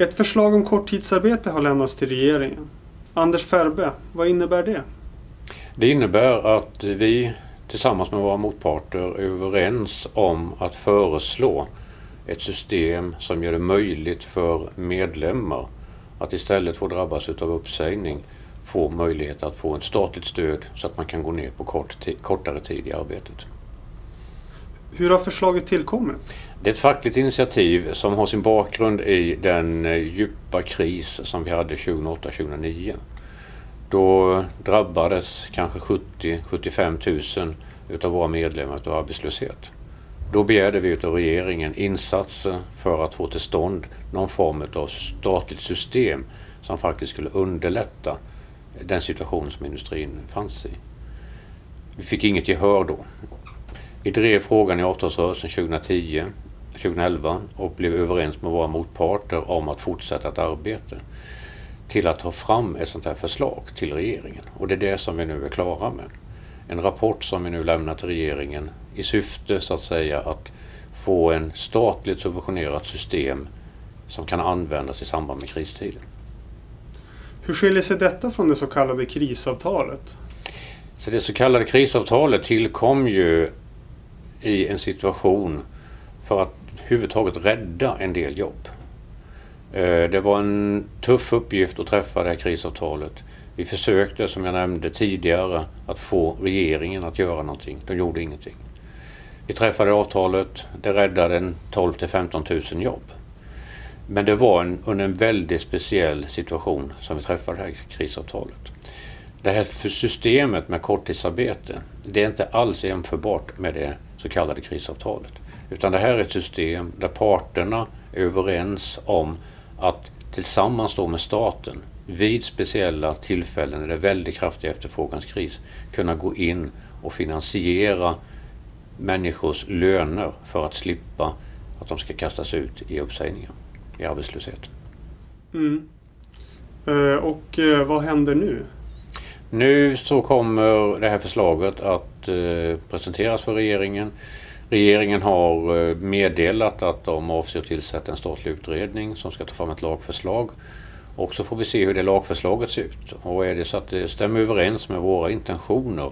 Ett förslag om korttidsarbete har lämnats till regeringen. Anders Ferbe, vad innebär det? Det innebär att vi tillsammans med våra motparter är överens om att föreslå ett system som gör det möjligt för medlemmar att istället för att drabbas av uppsägning få möjlighet att få ett statligt stöd så att man kan gå ner på kort kortare tid i arbetet. Hur har förslaget tillkommit? Det är ett fackligt initiativ som har sin bakgrund i den eh, djupa kris som vi hade 2008-2009. Då drabbades kanske 70-75 000 utav våra medlemmar av arbetslöshet. Då begärde vi av regeringen insatser för att få till stånd någon form av statligt system som faktiskt skulle underlätta den situation som industrin fanns i. Vi fick inget gehör då. Vi drev frågan i avtalsrörelsen 2010, 2011 och blev överens med våra motparter om att fortsätta ett arbete till att ta fram ett sånt här förslag till regeringen. Och det är det som vi nu är klara med. En rapport som vi nu lämnar till regeringen i syfte så att säga att få en statligt subventionerat system som kan användas i samband med kristiden. Hur skiljer sig detta från det så kallade krisavtalet? Så det så kallade krisavtalet tillkom ju i en situation för att överhuvudtaget rädda en del jobb. Eh, det var en tuff uppgift att träffa det här krisavtalet. Vi försökte, som jag nämnde tidigare, att få regeringen att göra någonting. De gjorde ingenting. Vi träffade avtalet. Det räddade 12 till 15 000 jobb. Men det var en, under en väldigt speciell situation som vi träffade det här krisavtalet. Det här systemet med korttidsarbete, det är inte alls jämförbart med det så kallade krisavtalet. Utan det här är ett system där parterna är överens om att tillsammans då med staten vid speciella tillfällen när det är väldigt kraftig efterfråganskris kunna gå in och finansiera människors löner för att slippa att de ska kastas ut i uppsägningar, i arbetslöshet. Mm. Eh, och eh, vad händer nu? Nu så kommer det här förslaget att eh, presenteras för regeringen. Regeringen har eh, meddelat att de avser att tillsätta en statlig utredning som ska ta fram ett lagförslag. Och så får vi se hur det lagförslaget ser ut. Och är det så att det stämmer överens med våra intentioner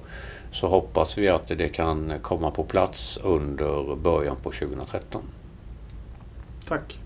så hoppas vi att det kan komma på plats under början på 2013. Tack.